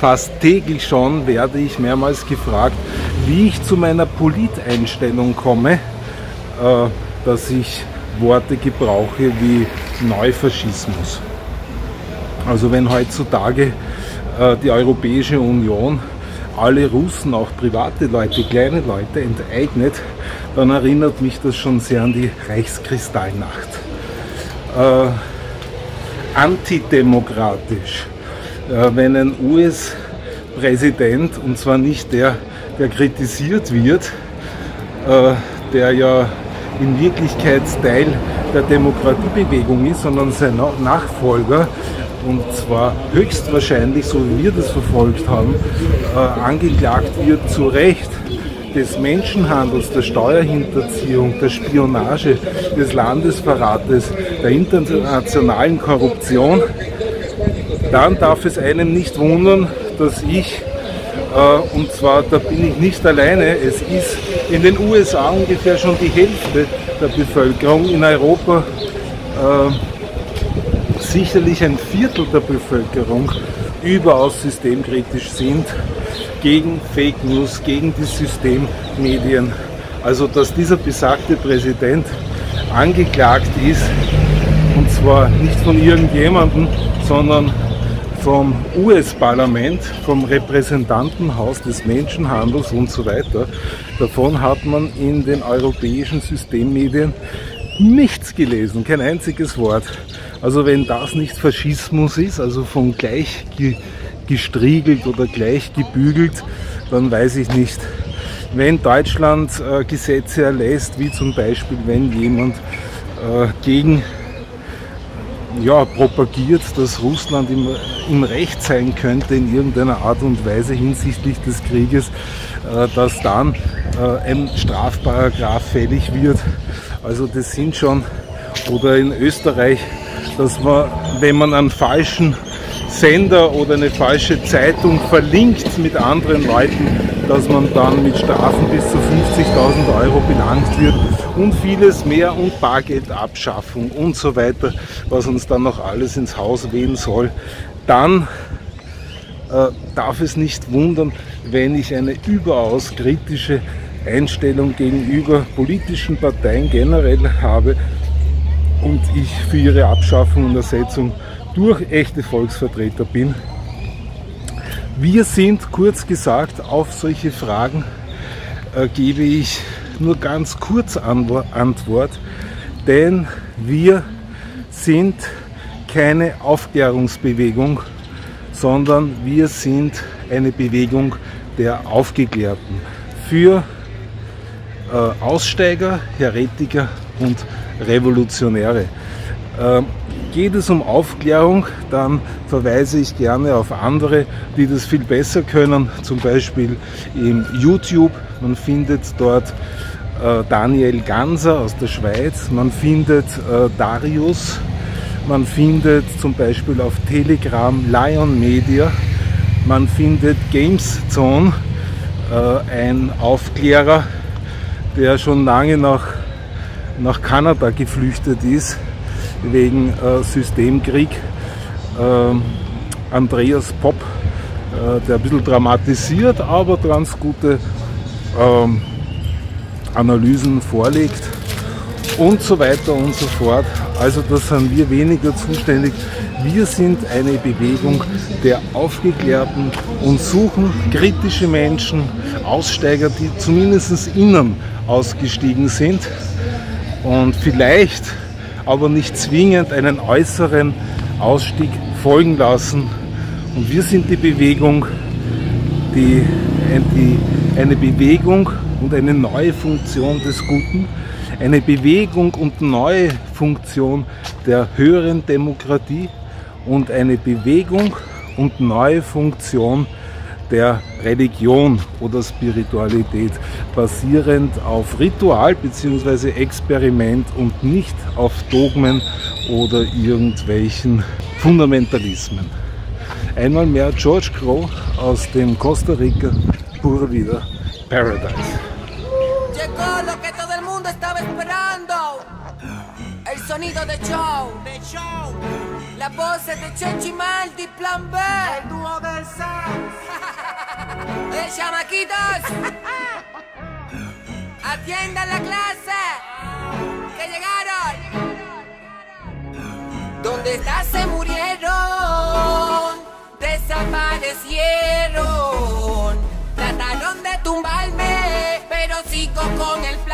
fast täglich schon werde ich mehrmals gefragt, wie ich zu meiner Politeinstellung komme, äh, dass ich Worte gebrauche wie Neufaschismus. Also wenn heutzutage äh, die Europäische Union alle Russen, auch private Leute, kleine Leute enteignet, dann erinnert mich das schon sehr an die Reichskristallnacht. Äh, antidemokratisch, wenn ein US-Präsident, und zwar nicht der, der kritisiert wird, äh, der ja in Wirklichkeit Teil der Demokratiebewegung ist, sondern sein Nachfolger, und zwar höchstwahrscheinlich, so wie wir das verfolgt haben, äh, angeklagt wird zu Recht des Menschenhandels, der Steuerhinterziehung, der Spionage, des Landesverrates, der internationalen Korruption, dann darf es einem nicht wundern, dass ich, äh, und zwar da bin ich nicht alleine, es ist in den USA ungefähr schon die Hälfte der Bevölkerung, in Europa äh, sicherlich ein Viertel der Bevölkerung überaus systemkritisch sind gegen Fake News, gegen die Systemmedien. Also dass dieser besagte Präsident angeklagt ist, und zwar nicht von irgendjemandem, sondern vom US-Parlament, vom Repräsentantenhaus des Menschenhandels und so weiter. Davon hat man in den europäischen Systemmedien nichts gelesen, kein einziges Wort. Also wenn das nicht Faschismus ist, also von gleich gestriegelt oder gleich gebügelt, dann weiß ich nicht. Wenn Deutschland äh, Gesetze erlässt, wie zum Beispiel wenn jemand äh, gegen ja, propagiert, dass Russland im, im, Recht sein könnte in irgendeiner Art und Weise hinsichtlich des Krieges, äh, dass dann äh, ein Strafparagraf fällig wird. Also das sind schon, oder in Österreich, dass man, wenn man einen falschen Sender oder eine falsche Zeitung verlinkt mit anderen Leuten, dass man dann mit Strafen bis zu 50.000 Euro belangt wird und vieles mehr und Bargeldabschaffung und so weiter, was uns dann noch alles ins Haus wehen soll, dann äh, darf es nicht wundern, wenn ich eine überaus kritische Einstellung gegenüber politischen Parteien generell habe und ich für ihre Abschaffung und Ersetzung durch echte Volksvertreter bin. Wir sind, kurz gesagt, auf solche Fragen äh, gebe ich nur ganz kurz Antwort, denn wir sind keine Aufklärungsbewegung, sondern wir sind eine Bewegung der Aufgeklärten für äh, Aussteiger, Heretiker und Revolutionäre. Ähm, geht es um Aufklärung, dann verweise ich gerne auf andere, die das viel besser können, zum Beispiel im YouTube. Man findet dort äh, Daniel Ganser aus der Schweiz, man findet äh, Darius, man findet zum Beispiel auf Telegram Lion Media, man findet Gameszone, äh, ein Aufklärer, der schon lange nach, nach Kanada geflüchtet ist wegen äh, Systemkrieg. Äh, Andreas Popp, äh, der ein bisschen dramatisiert, aber ganz gute ähm, Analysen vorlegt und so weiter und so fort. Also da sind wir weniger zuständig. Wir sind eine Bewegung der Aufgeklärten und suchen kritische Menschen, Aussteiger, die zumindest innen ausgestiegen sind und vielleicht aber nicht zwingend einen äußeren Ausstieg folgen lassen. Und wir sind die Bewegung, die, die eine Bewegung und eine neue Funktion des Guten, eine Bewegung und neue Funktion der höheren Demokratie und eine Bewegung und neue Funktion der Religion oder Spiritualität, basierend auf Ritual bzw. Experiment und nicht auf Dogmen oder irgendwelchen Fundamentalismen. Einmal mehr George Crow aus dem Costa Rica Pura Vida Paradise. Sonido de show. De show. La voz de Chenchi Maldi, Plan B. El dúo del Sound. chamaquitos. Atiendan la clase. Que llegaron. ¿Dónde estás? Se murieron. Desaparecieron. Trataron de tumbarme, pero sigo con el plan.